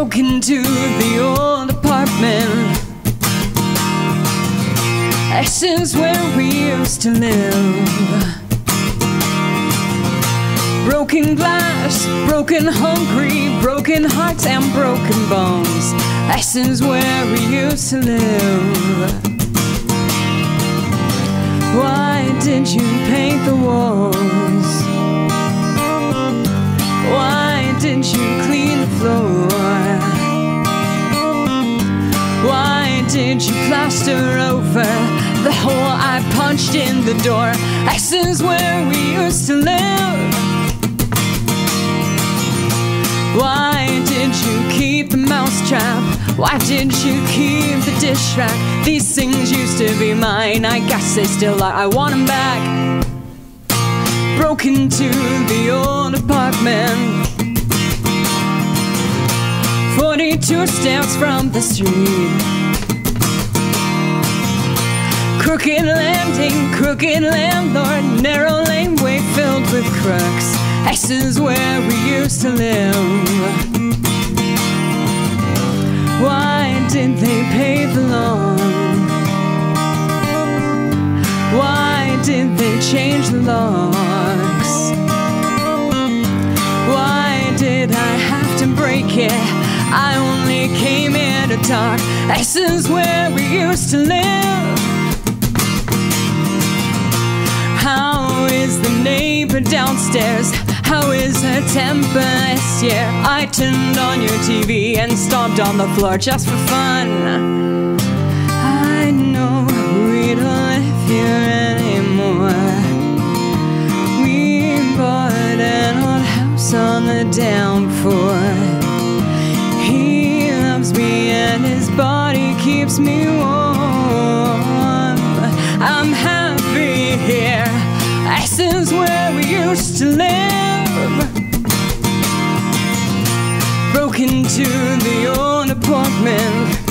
Broke into the old apartment. Is where we used to live. Broken glass, broken hungry, broken hearts and broken bones. Is where we used to live. Why did you paint the walls? Did you plaster over the hole I punched in the door? This is where we used to live. Why did you keep the mousetrap? Why did you keep the dish rack? These things used to be mine. I guess they still are. I want them back. Broke into the old apartment. 42 steps from the street. Crooked landing, crooked landlord, narrow laneway filled with crooks. This is where we used to live. Why did they pave the lawn? Why did they change the locks? Why did I have to break it? I only came here to talk. This is where we used to live. This year? I turned on your TV and stomped on the floor just for fun. I know we don't live here anymore. We bought an old house on the Danforth. He loves me and his body keeps me warm. I'm happy here. This is where we used to live. Into the old apartment.